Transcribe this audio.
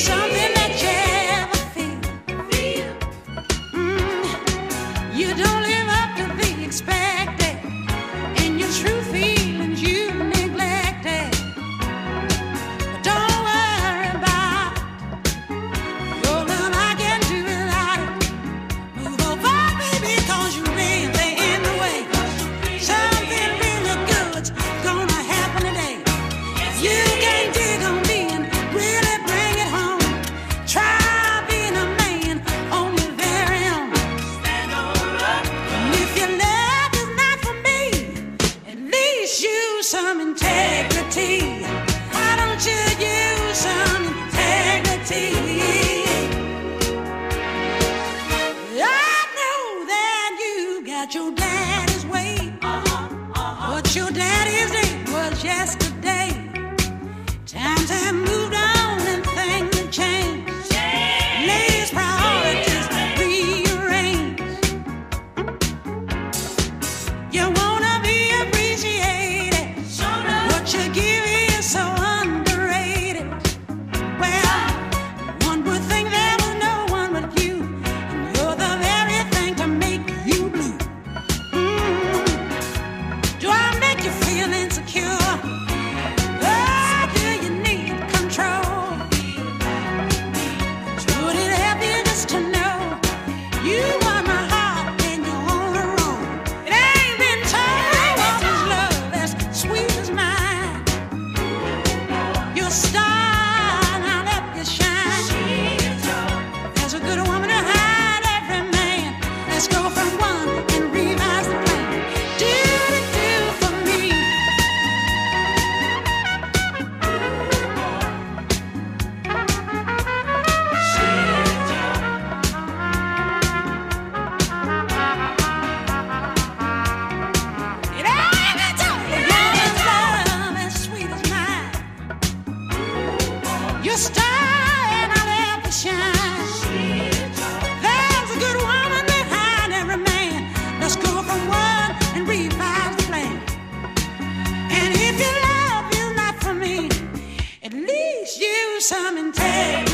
something your daddy's name was yesterday. Simon Tay.